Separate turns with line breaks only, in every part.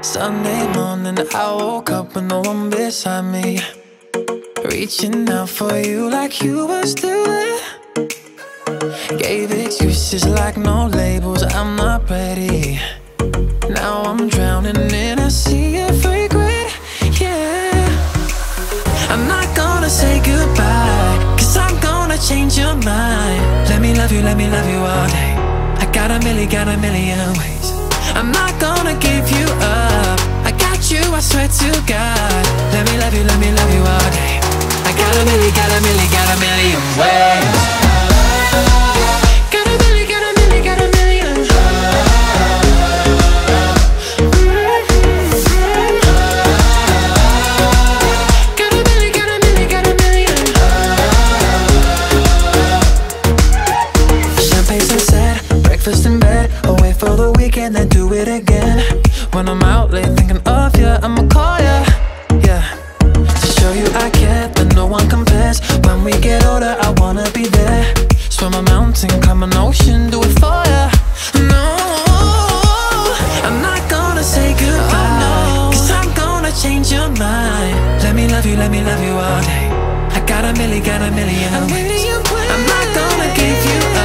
Sunday morning, I woke up with no one beside me. Reaching out for you like you were still there. Gave excuses like no labels, I'm not ready. Now I'm drowning in a sea of regret. Yeah. I'm not gonna say goodbye, cause I'm gonna change your mind. Let me love you, let me love you all day. I got a million, got a million ways. I'm not gonna I swear to God. Let me love you, let me love you all day. I got a million, got a million, got a million ways. Got a million, got a million, got a million. Then do it again. When I'm out late thinking of you, I'ma call ya. Yeah. To show you I care, but no one compares. When we get older, I wanna be there. Swim a mountain, climb an ocean, do it for ya. No, I'm not gonna say goodbye. Cause I'm gonna change your mind. Let me love you, let me love you all day. I got a million, got a million. ways. I'm not gonna give you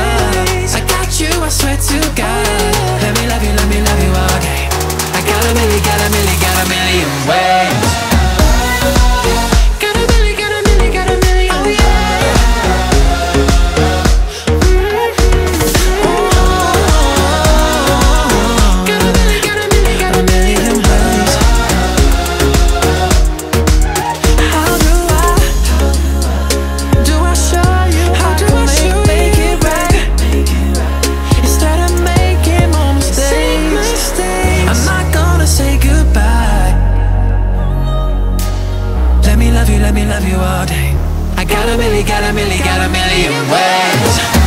Let me love you, all day. I got a million, got a million, got a million ways.